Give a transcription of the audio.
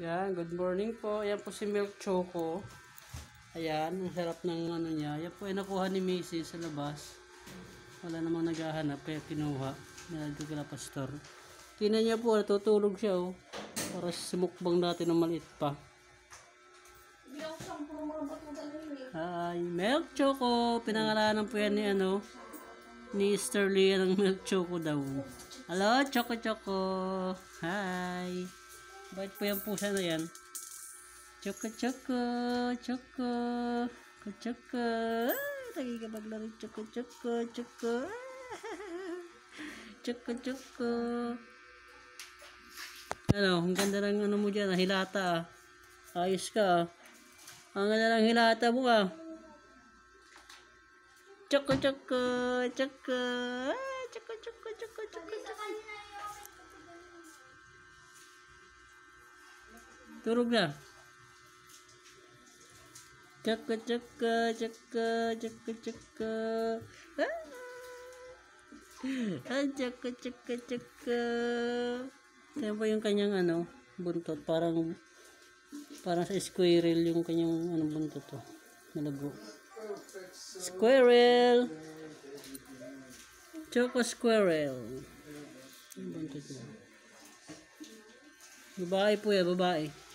Yan, good morning po. Yan po si Milk Choco. Ayan, ang sarap ng ano niya. Yan po ay nakuha ni Macy sa labas. Wala namang naghahanap kaya kinuha. Nalagay ko na pastor. Tingnan niya po, natutulog siya oh. Para sumukbang natin ng maliit pa. Hi, Milk Choco. Pinangalanan po yan ni ano, ni Sterling ng Milk Choco daw. Hello, Choco Choco. Hi. Bait po yung pusa na yan. Choco Choco, Choco, Choco. Ay, nagigabaglaro Choco Choco, Choco. Choco Choco. Ano, ang ganda ng ano mo dyan, ah, hilata ah. Ayos ka ah. Ang ganda ng hilata mo ah. Choco Choco, Choco. Ah, Choco Choco, Choco Choco, Choco. Turog na. Choco Choco, Choco, Choco Choco. Ah! Ah, Choco Choco Choco. Kaya ba yung kanyang ano, buntot? Parang, parang sa squirrel yung kanyang ano, buntot to. Malago. Squirrel! Choco squirrel. Buntot niya. Babae po yan, babae.